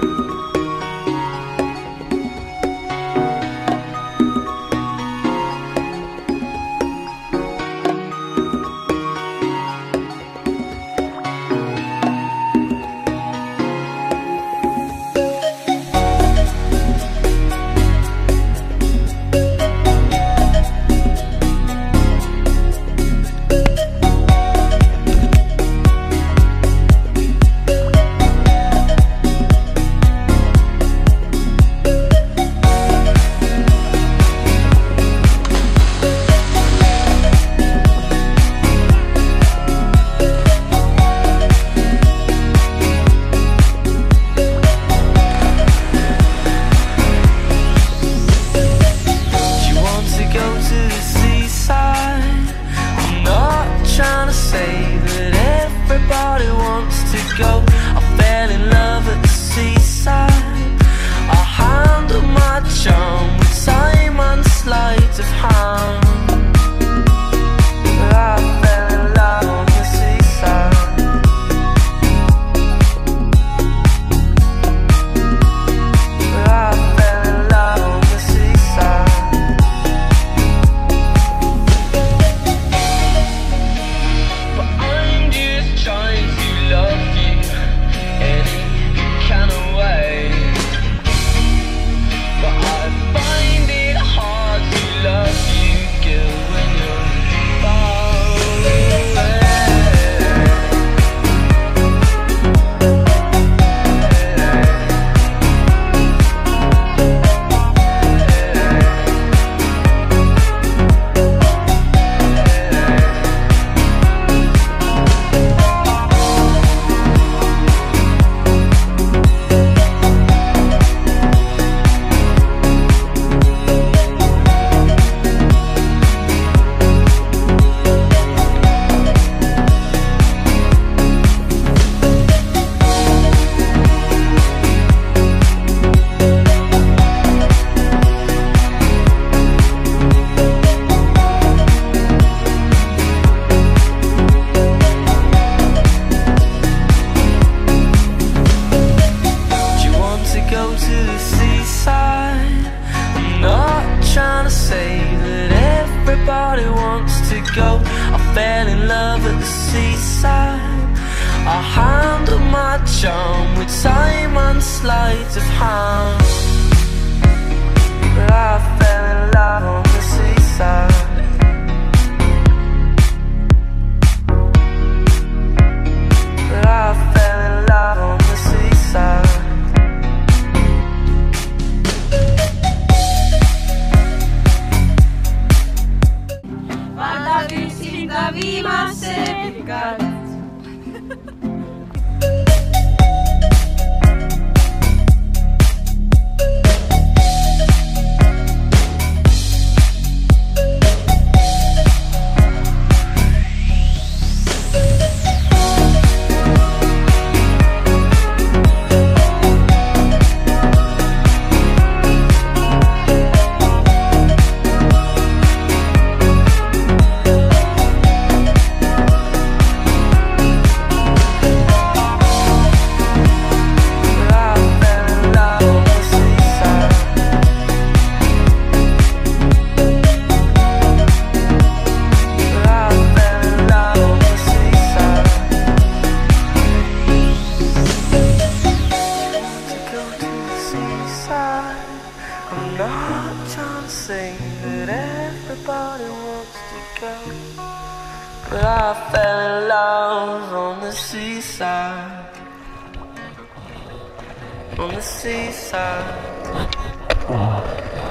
Bye. go. fell in love at the seaside. I hand my charm with Simon's and sleight of hand. Trying say that everybody wants to go. But I fell in love on the seaside on the seaside. Ah.